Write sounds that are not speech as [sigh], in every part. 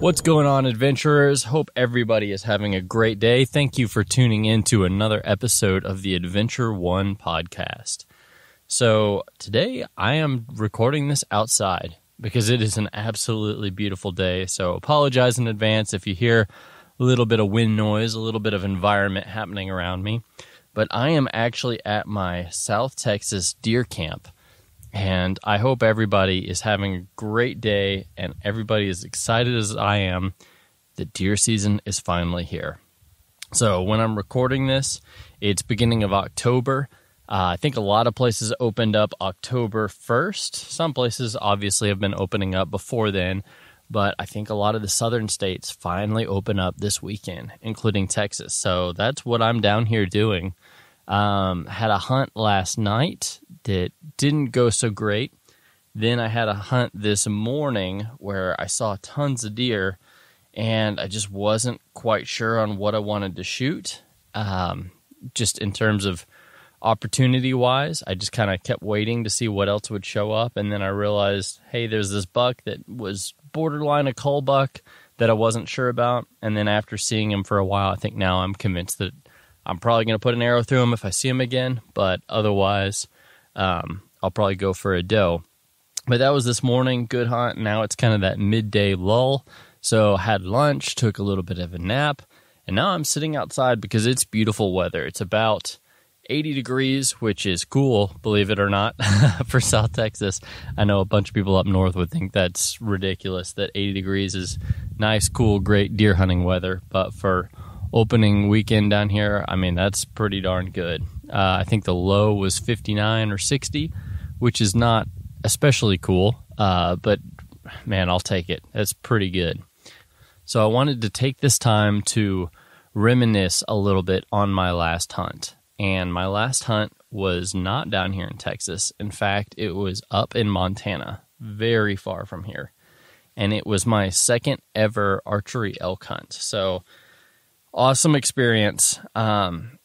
What's going on, adventurers? Hope everybody is having a great day. Thank you for tuning in to another episode of the Adventure One podcast. So, today I am recording this outside because it is an absolutely beautiful day. So, apologize in advance if you hear a little bit of wind noise, a little bit of environment happening around me. But I am actually at my South Texas deer camp and I hope everybody is having a great day and everybody is excited as I am that deer season is finally here. So, when I'm recording this, it's beginning of October. Uh, I think a lot of places opened up October 1st. Some places obviously have been opening up before then, but I think a lot of the southern states finally open up this weekend, including Texas. So that's what I'm down here doing. Um, had a hunt last night that didn't go so great. Then I had a hunt this morning where I saw tons of deer and I just wasn't quite sure on what I wanted to shoot. Um, just in terms of opportunity wise, I just kind of kept waiting to see what else would show up. And then I realized, hey, there's this buck that was borderline a cull buck that I wasn't sure about. And then after seeing him for a while, I think now I'm convinced that I'm probably going to put an arrow through him if I see him again, but otherwise, um, I'll probably go for a doe. But that was this morning, good hunt. Now it's kind of that midday lull. So had lunch, took a little bit of a nap, and now I'm sitting outside because it's beautiful weather. It's about 80 degrees, which is cool, believe it or not, [laughs] for South Texas. I know a bunch of people up north would think that's ridiculous that 80 degrees is nice, cool, great deer hunting weather, but for opening weekend down here, I mean, that's pretty darn good. Uh, I think the low was 59 or 60, which is not especially cool, uh, but man, I'll take it. That's pretty good. So I wanted to take this time to reminisce a little bit on my last hunt. And my last hunt was not down here in Texas. In fact, it was up in Montana, very far from here. And it was my second ever archery elk hunt. So awesome experience. Um,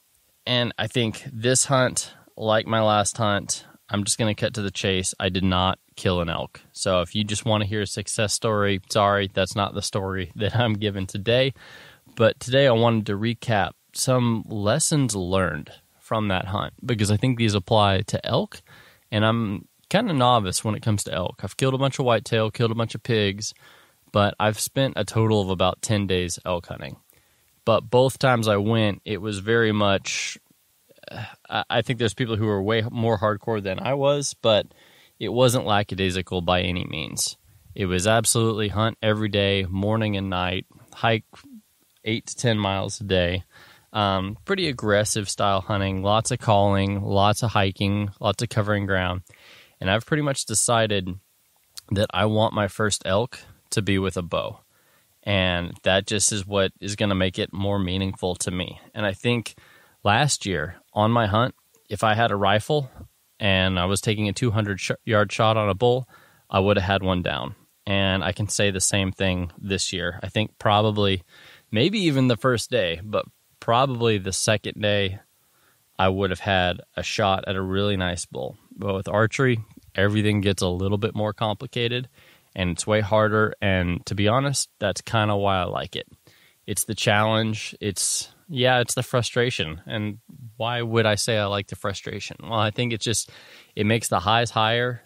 and I think this hunt, like my last hunt, I'm just going to cut to the chase. I did not kill an elk. So if you just want to hear a success story, sorry, that's not the story [laughs] that I'm giving today. But today I wanted to recap some lessons learned from that hunt because I think these apply to elk. And I'm kind of novice when it comes to elk. I've killed a bunch of whitetail, killed a bunch of pigs, but I've spent a total of about 10 days elk hunting. But both times I went, it was very much. I think there's people who are way more hardcore than I was, but it wasn't lackadaisical by any means. It was absolutely hunt every day, morning and night, hike eight to 10 miles a day. Um, pretty aggressive style hunting, lots of calling, lots of hiking, lots of covering ground. And I've pretty much decided that I want my first elk to be with a bow and that just is what is going to make it more meaningful to me. And I think last year on my hunt, if I had a rifle and I was taking a 200 sh- yard shot on a bull, I would have had one down. And I can say the same thing this year. I think probably, maybe even the first day, but probably the second day, I would have had a shot at a really nice bull. But with archery, everything gets a little bit more complicated and it's way harder. And to be honest, that's kind of why I like it. It's the challenge. It's, yeah, it's the frustration. And why would I say I like the frustration? Well, I think it's just, it makes the highs higher,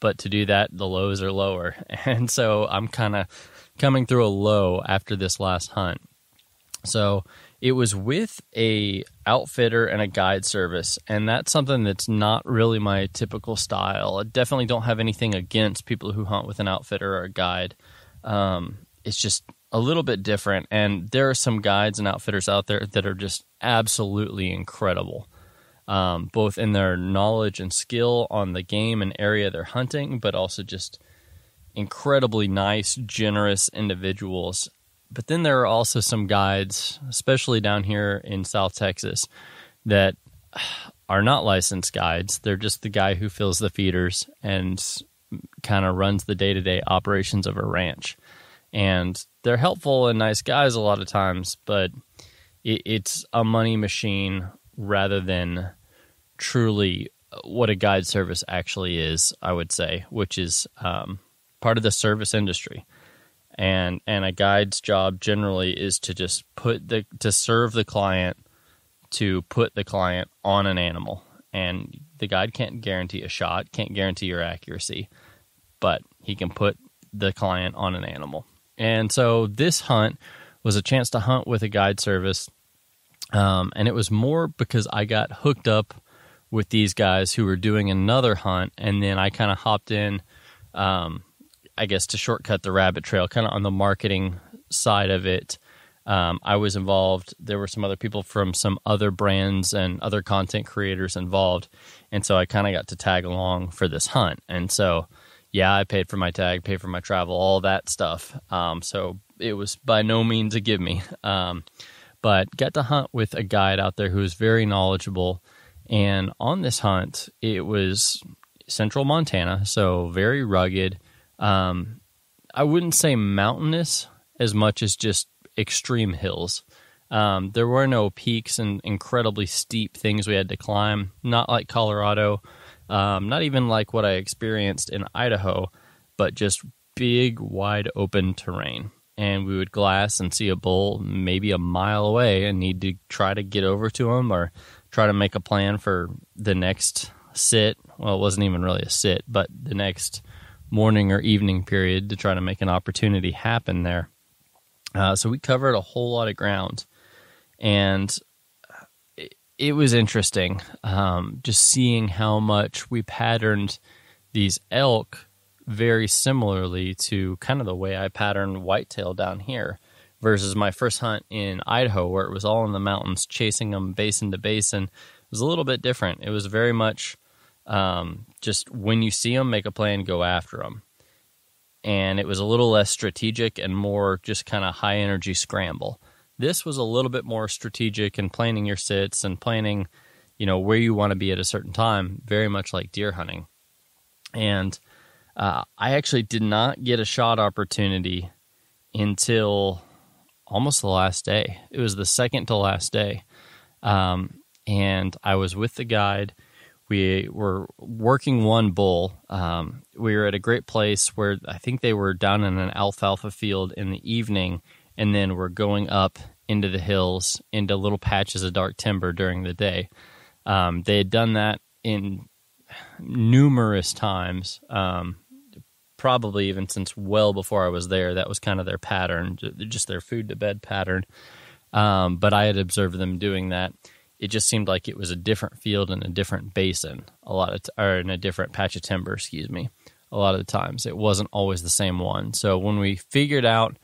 but to do that, the lows are lower. [laughs] And so I'm kind of coming through a low after this last hunt. So it was with a outfitter and a guide service and that's something that's not really my typical style. I definitely don't have anything against people who hunt with an outfitter or a guide. Um, it's just a little bit different and there are some guides and outfitters out there that are just absolutely incredible um, both in their knowledge and skill on the game and area they're hunting but also just incredibly nice generous individuals but then there are also some guides, especially down here in South Texas, that [sighs] are not licensed guides. They're just the guy who fills the feeders and kind of runs the day to day operations of a ranch. And they're helpful and nice guys a lot of times, but it, it's a money machine rather than truly what a guide service actually is, I would say, which is um, part of the service industry. And and a guide's job generally is to just put the to serve the client to put the client on an animal. And the guide can't guarantee a shot can't guarantee your accuracy but he can put the client on an animal. And so this hunt was a chance to hunt with a guide service um, and it was more because i got hooked up with these guys who were doing another hunt and then i kind of hopped in um, I guess to shortcut the rabbit trail, kind of on the marketing side of it. Um, I was involved. There were some other people from some other brands and other content creators involved, and so I kind of got to tag along for this hunt. And so, yeah, I paid for my tag, paid for my travel, all that stuff. Um, so it was by no means a give me, um, but got to hunt with a guide out there who was very knowledgeable. And on this hunt, it was central Montana, so very rugged um, I wouldn't say mountainous as much as just extreme hills. Um, there were no peaks and incredibly steep things we had to climb, not like Colorado, um, not even like what I experienced in Idaho, but just big, wide open terrain. And we would glass and see a bull maybe a mile away and need to try to get over to him or try to make a plan for the next sit. Well, it wasn't even really a sit, but the next morning or evening period to try to make an opportunity happen there. Uh, so we covered a whole lot of ground, and it, it was interesting um, just seeing how much we patterned these elk very similarly to kind of the way I patterned whitetail down here versus my first hunt in Idaho, where it was all in the mountains, chasing them basin to basin. It was a little bit different. It was very much um, just when you see them, make a plan, go after them. And it was a little less strategic and more just kind of high energy scramble. This was a little bit more strategic and planning your sits and planning, you know, where you want to be at a certain time, very much like deer hunting. And uh, I actually did not get a shot opportunity until almost the last day. It was the second to last day. Um, and I was with the guide we were working one bull. Um, we were at a great place where I think they were down in an alfalfa field in the evening, and then we're going up into the hills into little patches of dark timber during the day. Um, they had done that in numerous times, um, probably even since well before I was there. That was kind of their pattern, just their food to bed pattern. Um, but I had observed them doing that it just seemed like it was a different field in a different basin a lot of t- or in a different patch of timber excuse me a lot of the times. It wasn't always the same one. So when we figured out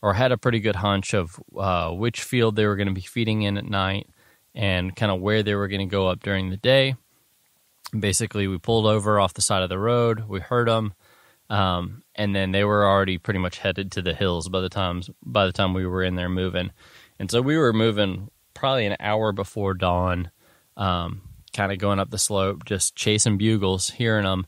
or had a pretty good hunch of uh, which field they were going to be feeding in at night and kind of where they were going to go up during the day basically we pulled over off the side of the road we heard them um, and then they were already pretty much headed to the hills by the times by the time we were in there moving. And so we were moving probably an hour before dawn, um, kind of going up the slope, just chasing bugles, hearing them.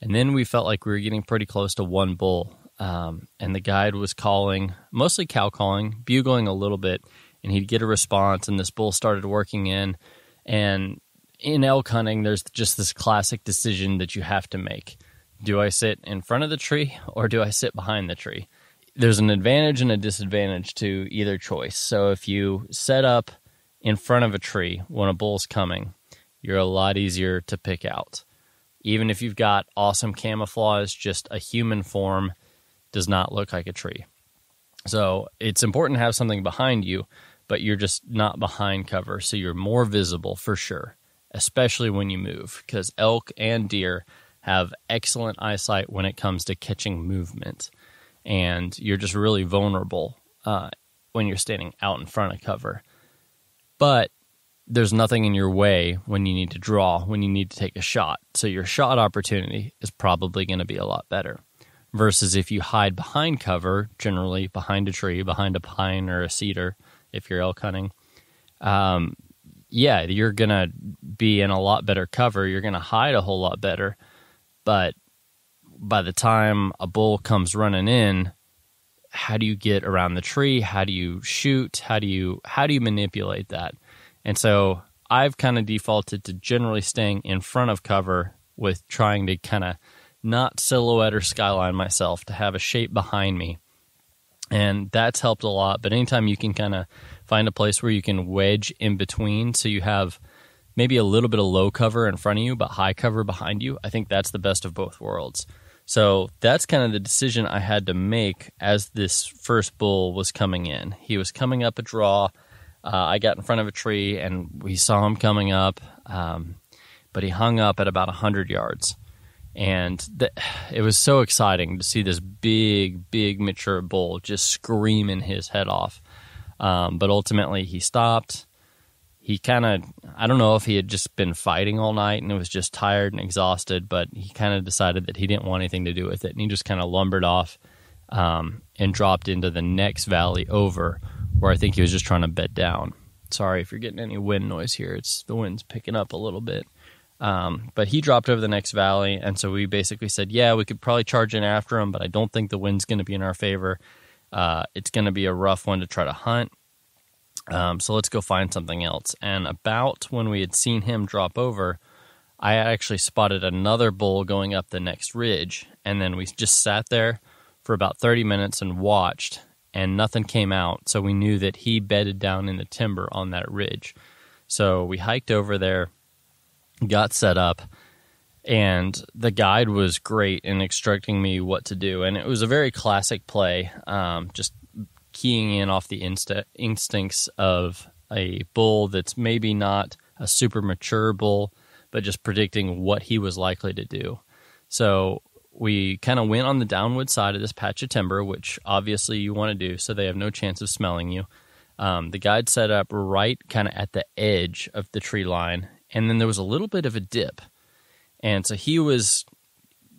And then we felt like we were getting pretty close to one bull. Um, and the guide was calling, mostly cow calling, bugling a little bit, and he'd get a response. And this bull started working in. And in elk hunting, there's just this classic decision that you have to make. Do I sit in front of the tree or do I sit behind the tree? There's an advantage and a disadvantage to either choice. So if you set up in front of a tree when a bull's coming, you're a lot easier to pick out. Even if you've got awesome camouflage, just a human form does not look like a tree. So it's important to have something behind you, but you're just not behind cover. So you're more visible for sure, especially when you move, because elk and deer have excellent eyesight when it comes to catching movement. And you're just really vulnerable uh, when you're standing out in front of cover but there's nothing in your way when you need to draw, when you need to take a shot. So your shot opportunity is probably going to be a lot better. Versus if you hide behind cover, generally behind a tree, behind a pine or a cedar, if you're elk hunting, um, yeah, you're going to be in a lot better cover. You're going to hide a whole lot better. But by the time a bull comes running in, how do you get around the tree? How do you shoot? How do you how do you manipulate that? And so I've kind of defaulted to generally staying in front of cover with trying to kind of not silhouette or skyline myself to have a shape behind me And that's helped a lot. But anytime you can kind of find a place where you can wedge in between so you have maybe a little bit of low cover in front of you, but high cover behind you, I think that's the best of both worlds. So that's kind of the decision I had to make as this first bull was coming in. He was coming up a draw. Uh, I got in front of a tree and we saw him coming up, um, but he hung up at about 100 yards. And th- [sighs] it was so exciting to see this big, big mature bull just screaming his head off. Um, but ultimately, he stopped. He kind of, I don't know if he had just been fighting all night and was just tired and exhausted, but he kind of decided that he didn't want anything to do with it. And he just kind of lumbered off um, and dropped into the next valley over where I think he was just trying to bed down. Sorry if you're getting any wind noise here. It's the wind's picking up a little bit. Um, but he dropped over the next valley, and so we basically said, yeah, we could probably charge in after him, but I don't think the wind's going to be in our favor. Uh, it's going to be a rough one to try to hunt. Um, so let's go find something else. And about when we had seen him drop over, I actually spotted another bull going up the next ridge, and then we just sat there for about 30 minutes and watched, and nothing came out. So we knew that he bedded down in the timber on that ridge. So we hiked over there got set up and the guide was great in instructing me what to do and it was a very classic play um, just keying in off the insta- instincts of a bull that's maybe not a super mature bull but just predicting what he was likely to do so we kind of went on the downward side of this patch of timber which obviously you want to do so they have no chance of smelling you um, the guide set up right kind of at the edge of the tree line and then there was a little bit of a dip. And so he was,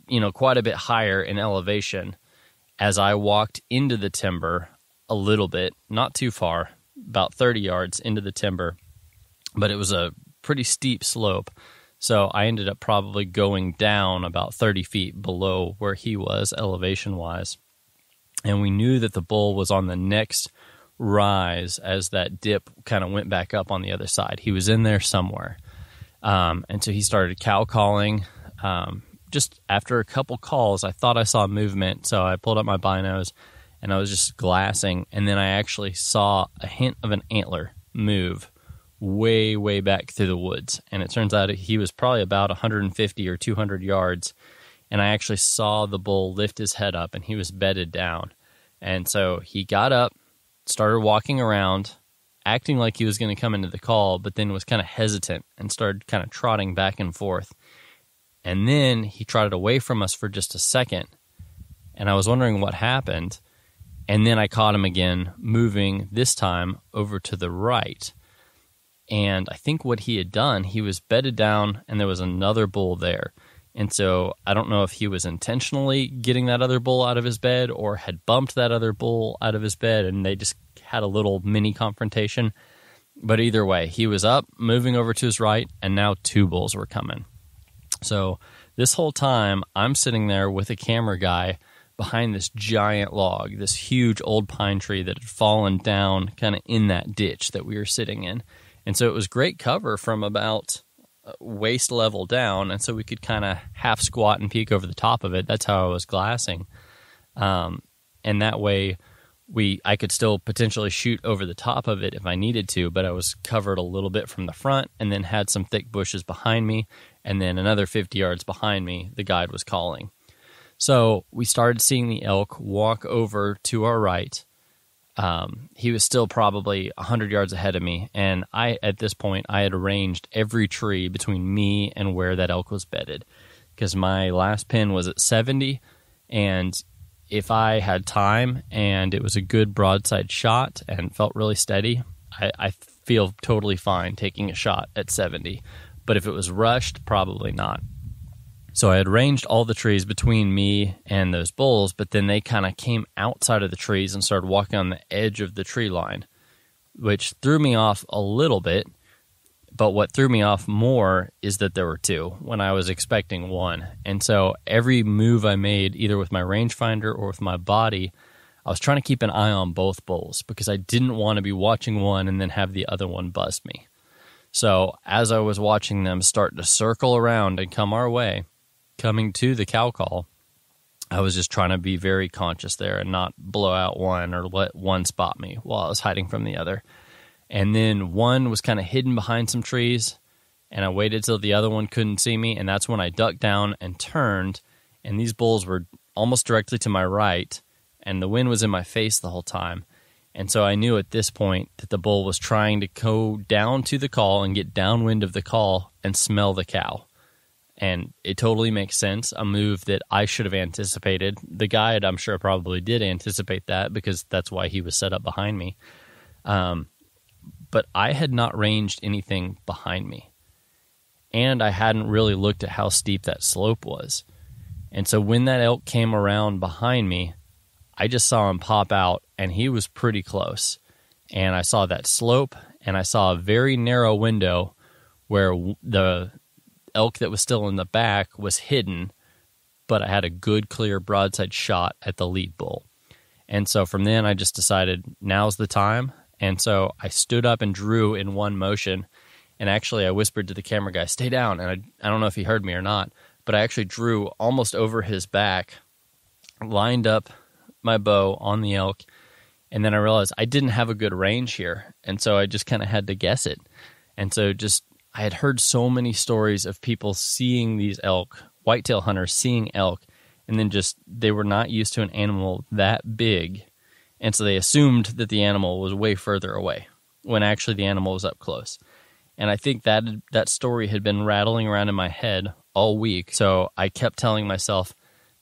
you know, quite a bit higher in elevation as I walked into the timber a little bit, not too far, about 30 yards into the timber, but it was a pretty steep slope. So I ended up probably going down about 30 feet below where he was elevation wise. And we knew that the bull was on the next rise as that dip kind of went back up on the other side. He was in there somewhere. Um, and so he started cow calling. Um, just after a couple calls, I thought I saw movement. So I pulled up my binos and I was just glassing. And then I actually saw a hint of an antler move way, way back through the woods. And it turns out he was probably about 150 or 200 yards. And I actually saw the bull lift his head up and he was bedded down. And so he got up, started walking around, acting like he was going to come into the call, but then was kind of hesitant and started kind of trotting back and forth. And then he trotted away from us for just a second. And I was wondering what happened. And then I caught him again, moving this time over to the right. And I think what he had done, he was bedded down, and there was another bull there. And so I don't know if he was intentionally getting that other bull out of his bed or had bumped that other bull out of his bed, and they just had a little mini confrontation. But either way, he was up, moving over to his right, and now two bulls were coming. So this whole time, I'm sitting there with a camera guy behind this giant log, this huge old pine tree that had fallen down kind of in that ditch that we were sitting in. And so it was great cover from about uh, waist level down. And so we could kind of half squat and peek over the top of it. That's how I was glassing. Um, and that way, we I could still potentially shoot over the top of it if I needed to, but I was covered a little bit from the front and then had some thick bushes behind me and then another 50 yards behind me the guide was calling. So we started seeing the elk walk over to our right. Um, he was still probably 100 yards ahead of me and I at this point I had arranged every tree between me and where that elk was bedded because my last pin was at 70 and if I had time and it was a good broadside shot and felt really steady, I, I feel totally fine taking a shot at 70. But if it was rushed, probably not. So I had ranged all the trees between me and those bulls, but then they kind of came outside of the trees and started walking on the edge of the tree line, which threw me off a little bit but what threw me off more is that there were two when I was expecting one. And so every move I made, either with my rangefinder or with my body, I was trying to keep an eye on both bulls because I didn't want to be watching one and then have the other one bust me. So as I was watching them start to circle around and come our way, coming to the cow call, I was just trying to be very conscious there and not blow out one or let one spot me while I was hiding from the other. And then one was kind of hidden behind some trees, and I waited till the other one couldn't see me, and that's when I ducked down and turned, and these bulls were almost directly to my right, and the wind was in my face the whole time. And so I knew at this point that the bull was trying to go down to the call and get downwind of the call and smell the cow. And it totally makes sense. A move that I should have anticipated. The guide, I'm sure, probably did anticipate that because that's why he was set up behind me. Um, but I had not ranged anything behind me. And I hadn't really looked at how steep that slope was. And so when that elk came around behind me, I just saw him pop out and he was pretty close. And I saw that slope and I saw a very narrow window where the elk that was still in the back was hidden, but I had a good clear broadside shot at the lead bull. And so from then I just decided now's the time. And so I stood up and drew in one motion. And actually, I whispered to the camera guy, stay down. And I, I don't know if he heard me or not, but I actually drew almost over his back, lined up my bow on the elk. And then I realized I didn't have a good range here. And so I just kind of had to guess it. And so just, I had heard so many stories of people seeing these elk, whitetail hunters seeing elk, and then just they were not used to an animal that big and so they assumed that the animal was way further away when actually the animal was up close. And I think that that story had been rattling around in my head all week. So I kept telling myself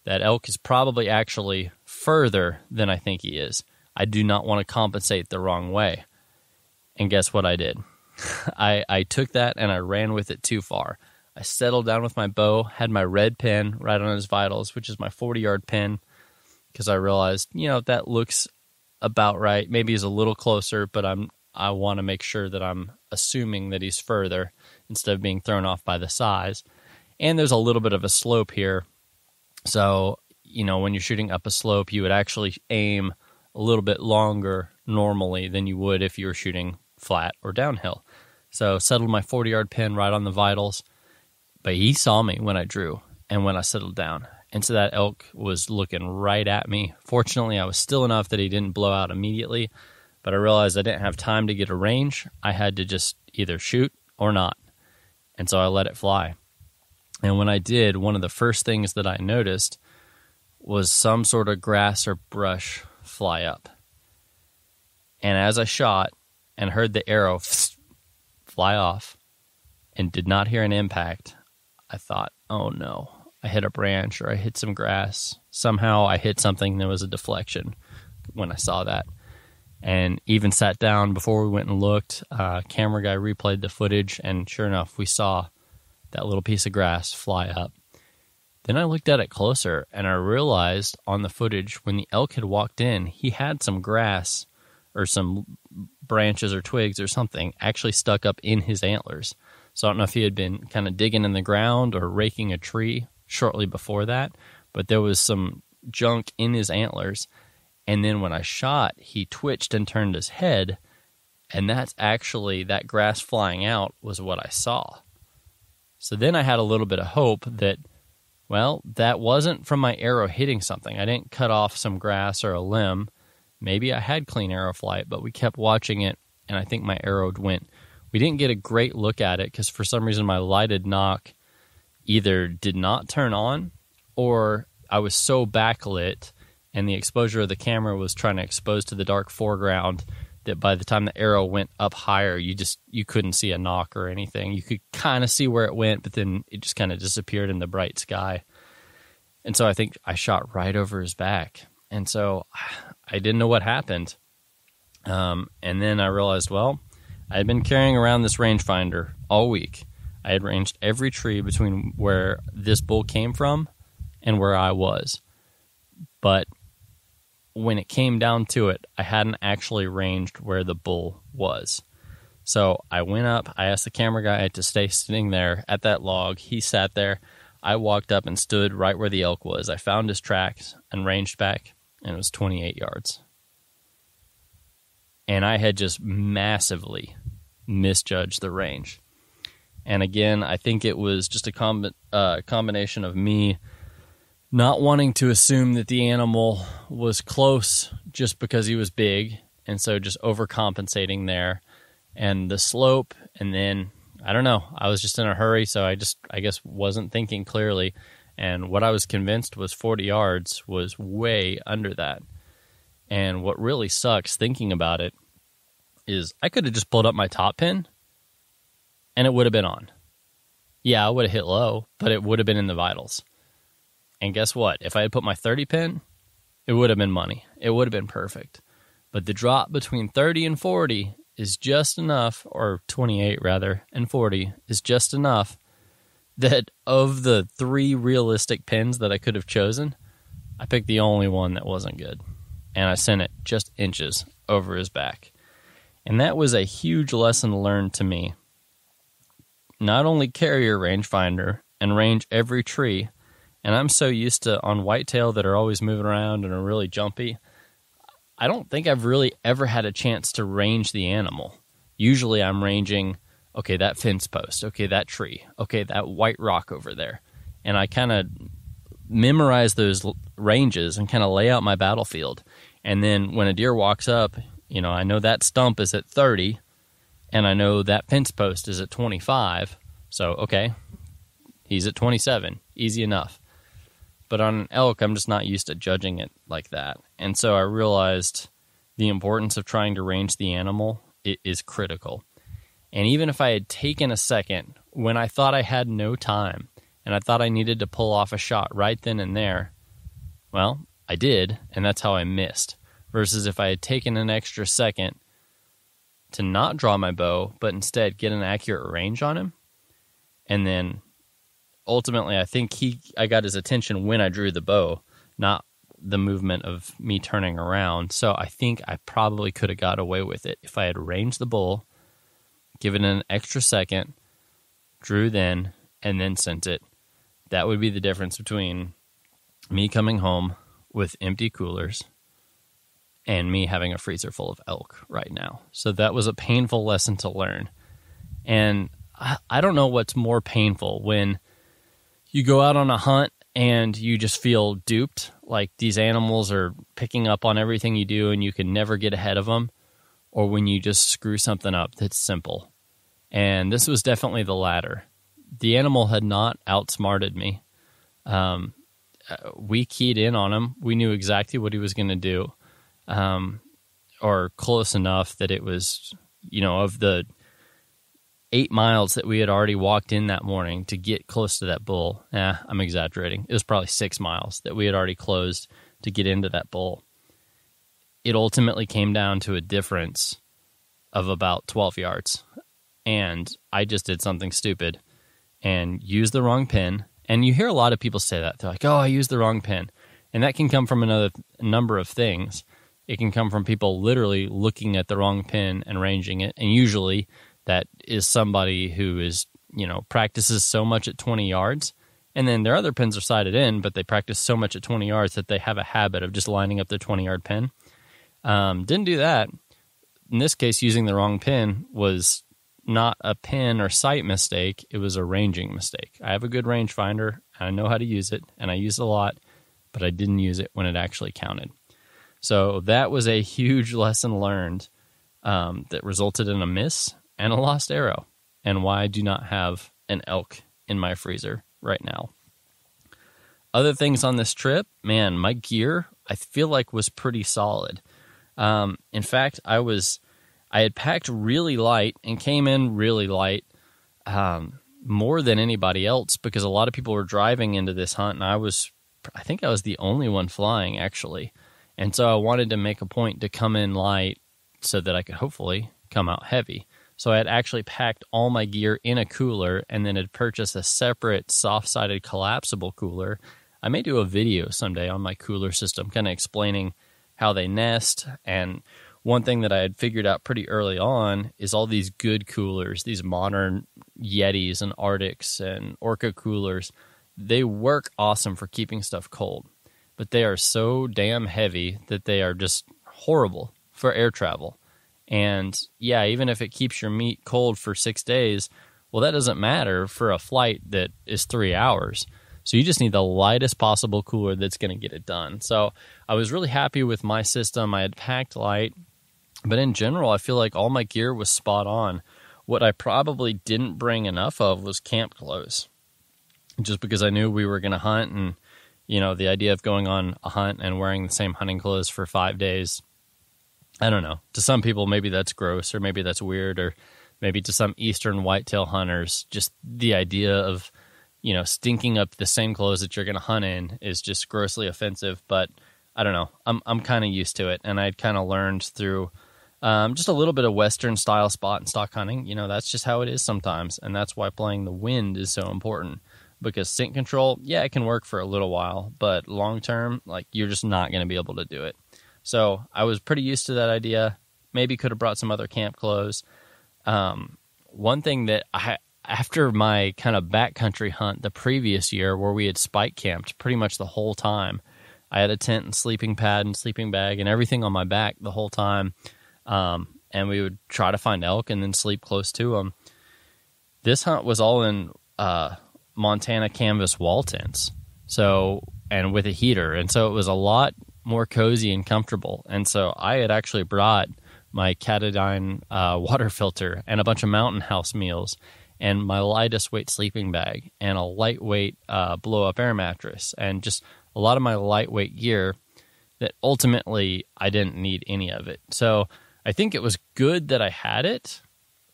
that elk is probably actually further than I think he is. I do not want to compensate the wrong way. And guess what I did? [laughs] I, I took that and I ran with it too far. I settled down with my bow, had my red pin right on his vitals, which is my 40 yard pin, because I realized, you know, that looks about right. Maybe he's a little closer, but I'm I want to make sure that I'm assuming that he's further instead of being thrown off by the size. And there's a little bit of a slope here. So, you know, when you're shooting up a slope, you would actually aim a little bit longer normally than you would if you were shooting flat or downhill. So, settled my 40 yard pin right on the vitals, but he saw me when I drew and when I settled down. And so that elk was looking right at me. Fortunately, I was still enough that he didn't blow out immediately, but I realized I didn't have time to get a range. I had to just either shoot or not. And so I let it fly. And when I did, one of the first things that I noticed was some sort of grass or brush fly up. And as I shot and heard the arrow [sniffs] fly off and did not hear an impact, I thought, oh no, I hit a branch or I hit some grass. Somehow I hit something that was a deflection when I saw that. And even sat down before we went and looked. Uh, camera guy replayed the footage, and sure enough, we saw that little piece of grass fly up. Then I looked at it closer and I realized on the footage when the elk had walked in, he had some grass or some branches or twigs or something actually stuck up in his antlers. So I don't know if he had been kind of digging in the ground or raking a tree shortly before that, but there was some junk in his antlers. And then when I shot, he twitched and turned his head. And that's actually that grass flying out was what I saw. So then I had a little bit of hope that, well, that wasn't from my arrow hitting something. I didn't cut off some grass or a limb. Maybe I had clean arrow flight, but we kept watching it, and I think my arrow went. We didn't get a great look at it because for some reason my lighted nock either did not turn on or I was so backlit and the exposure of the camera was trying to expose to the dark foreground that by the time the arrow went up higher you just you couldn't see a nock or anything. You could kind of see where it went but then it just kind of disappeared in the bright sky. And so i think i shot right over his back. And so i didn't know what happened um, and then i realized well i had been carrying around this rangefinder all week I had ranged every tree between where this bull came from and where I was. But when it came down to it, I hadn't actually ranged where the bull was. So I went up, I asked the camera guy to stay sitting there at that log. He sat there. I walked up and stood right where the elk was. I found his tracks and ranged back, and it was 28 yards. And I had just massively misjudged the range. And again, I think it was just a com- uh, combination of me not wanting to assume that the animal was close just because he was big, and so just overcompensating there, and the slope, and then I don't know, I was just in a hurry, so I just I guess wasn't thinking clearly, and what I was convinced was 40 yards was way under that, and what really sucks thinking about it is I could have just pulled up my top pin, and it would have been on. Yeah, I would have hit low, but it would have been in the vitals and guess what? If I had put my 30 pin, it would have been money. It would have been perfect. But the drop between 30 and 40 is just enough, or 28 rather, and 40 is just enough that of the three realistic pins that I could have chosen, I picked the only one that wasn't good. And I sent it just inches over his back. And that was a huge lesson learned to me. Not only carry your rangefinder and range every tree, and I'm so used to on whitetail that are always moving around and are really jumpy. I don't think I've really ever had a chance to range the animal. Usually I'm ranging, okay, that fence post, okay, that tree, okay, that white rock over there. And I kind of memorize those ranges and kind of lay out my battlefield. And then when a deer walks up, you know, I know that stump is at 30 and I know that fence post is at 25. So, okay, he's at 27. Easy enough. But on an elk, I'm just not used to judging it like that. And so I realized the importance of trying to range the animal is critical. And even if I had taken a second when I thought I had no time and I thought I needed to pull off a shot right then and there, well, I did, and that's how I missed. Versus if I had taken an extra second to not draw my bow, but instead get an accurate range on him, and then ultimately, I think he I got his attention when I drew the bow, not the movement of me turning around. So I think I probably could have got away with it if I had ranged the bull, given an extra second, drew then, and then sent it. That would be the difference between me coming home with empty coolers and me having a freezer full of elk right now. So that was a painful lesson to learn. And I, I don't know what's more painful when you go out on a hunt and you just feel duped like these animals are picking up on everything you do and you can never get ahead of them or when you just screw something up that's simple and this was definitely the latter the animal had not outsmarted me um, uh, we keyed in on him we knew exactly what he was going to do um, or close enough that it was you know of the eight miles that we had already walked in that morning to get close to that bull. I'm exaggerating. It was probably six miles that we had already closed to get into that bull. It ultimately came down to a difference of about 12 yards. And I just did something stupid and used the wrong pin. And you hear a lot of people say that. They're like, oh, I used the wrong pin. And that can come from another number of things. It can come from people literally looking at the wrong pin and ranging it. And usually that is somebody who is, you know, practices so much at 20 yards. And then their other pins are sighted in, but they practice so much at 20 yards that they have a habit of just lining up their 20 yard pin. Um, didn't do that. In this case, using the wrong pin was not a pin or sight mistake. It was a ranging mistake. I have a good rangefinder. I know how to use it, and I use it a lot, but I didn't use it when it actually counted. So that was a huge [laughs] lesson learned um, that resulted in a miss and a lost arrow, and why I do not have an elk in my freezer right now. Other things on this trip, man, my gear I feel like was pretty solid. Um, in fact, I was I had packed really light and came in really light, um, more than anybody else because a lot of people were driving into this hunt, and I was I think I was the only one flying actually, and so I wanted to make a point to come in light so that I could hopefully come out heavy. So I had actually packed all my gear in a cooler and then had purchased a separate soft sided collapsible cooler. I may do a video someday on my cooler system, kind of explaining how they nest. And one thing that I had figured out pretty early on is all these good coolers, these modern Yetis and RTICs and Orca coolers, they work awesome for keeping stuff cold. But they are so damn heavy that they are just horrible for air travel. And yeah, even if it keeps your meat cold for six days, well, that doesn't matter for a flight that is three hours. So you just need the lightest possible cooler that's going to get it done. So I was really happy with my system. I had packed light, but in general, I feel like all my gear was spot on. What I probably didn't bring enough of was camp clothes, just because I knew we were going to hunt and you know the idea of going on a hunt and wearing the same hunting clothes for five days i don't know to some people maybe that's gross or maybe that's weird or maybe to some eastern whitetail hunters just the idea of you know stinking up the same clothes that you're going to hunt in is just grossly offensive but i don't know i'm, I'm kind of used to it and i'd kind of learned through um, just a little bit of western style spot and stock hunting you know that's just how it is sometimes and that's why playing the wind is so important because scent control, yeah, it can work for a little while, but long term, like you're just not going to be able to do it. So I was pretty used to that idea. Maybe could have brought some other camp clothes. Um, one thing that I, after my kind of backcountry hunt the previous year, where we had spike camped pretty much the whole time, I had a tent and sleeping pad and sleeping bag and everything on my back the whole time. Um, and we would try to find elk and then sleep close to them. This hunt was all in uh, Montana canvas wall tents. So, and with a heater. And so it was a lot more cozy and comfortable. And so I had actually brought my Katadyn uh, water filter and a bunch of Mountain House meals and my lightest weight sleeping bag and a lightweight uh, blow up air mattress and just a lot of my lightweight gear that ultimately I didn't need any of it. So I think it was good that I had it,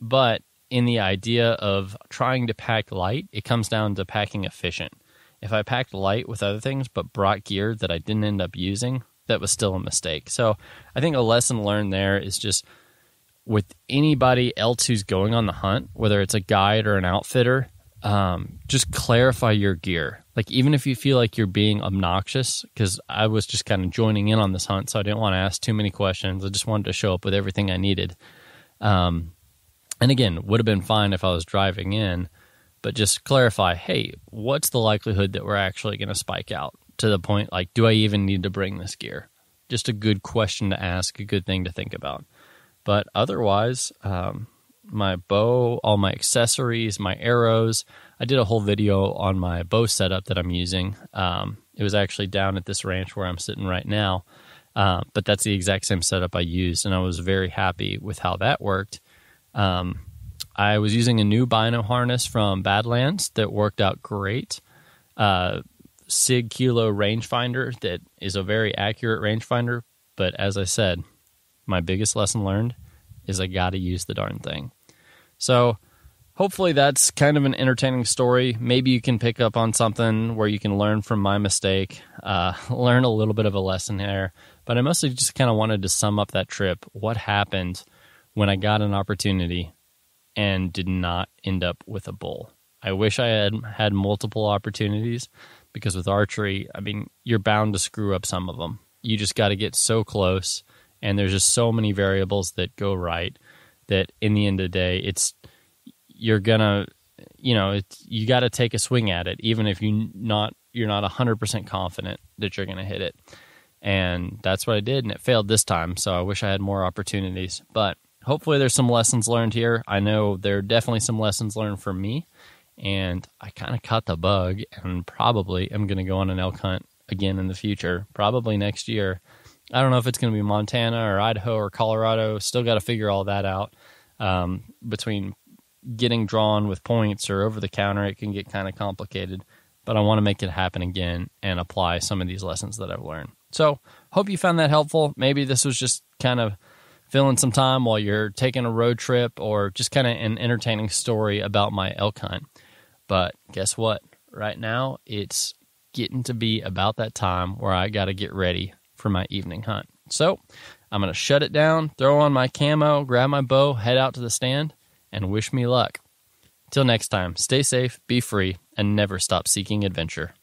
but in the idea of trying to pack light, it comes down to packing efficient. If I packed light with other things but brought gear that I didn't end up using, that was still a mistake. So I think a lesson learned there is just with anybody else who's going on the hunt, whether it's a guide or an outfitter, um, just clarify your gear. Like even if you feel like you're being obnoxious, because I was just kind of joining in on this hunt, so I didn't want to ask too many questions. I just wanted to show up with everything I needed. Um, and again, would have been fine if I was driving in, but just clarify hey, what's the likelihood that we're actually going to spike out to the point like, do I even need to bring this gear? Just a good question to ask, a good thing to think about. But otherwise, um, my bow, all my accessories, my arrows. I did a whole video on my bow setup that I'm using. Um, it was actually down at this ranch where I'm sitting right now. Uh, but that's the exact same setup I used, and I was very happy with how that worked. Um, I was using a new bino harness from Badlands that worked out great. Uh, Sig Kilo rangefinder that is a very accurate rangefinder, but as I said, my biggest lesson learned is I got to use the darn thing. So hopefully that's kind of an entertaining story. Maybe you can pick up on something where you can learn from my mistake, uh, [laughs] learn a little bit of a lesson here. But I mostly just kind of wanted to sum up that trip. What happened? when I got an opportunity and did not end up with a bull. I wish I had had multiple opportunities because with archery, I mean, you're bound to screw up some of them. You just got to get so close, and there's just so many variables that go right that in the end of the day, it's you're gonna, you know, it's, you got to take a swing at it, even if you not you're not hundred percent confident that you're gonna hit it. And that's what I did, and it failed this time. So I wish I had more opportunities, but hopefully there's some lessons learned here. I know there are definitely some lessons learned from me, and I kind of caught the bug and probably am going to go on an elk hunt again in the future, probably next year. I don't know if it's going to be Montana or Idaho or Colorado. Still got to figure all that out. Um, between getting drawn with points or over the counter, it can get kind of complicated. But I want to make it happen again and apply some of these lessons that I've learned. So, hope you found that helpful. Maybe this was just kind of filling some time while you're taking a road trip or just kind of an entertaining story about my elk hunt. But guess what? Right now, it's getting to be about that time where I got to get ready for my evening hunt. So I'm going to shut it down, throw on my camo, grab my bow, head out to the stand, and wish me luck. Till next time, stay safe, be free, and never stop seeking adventure.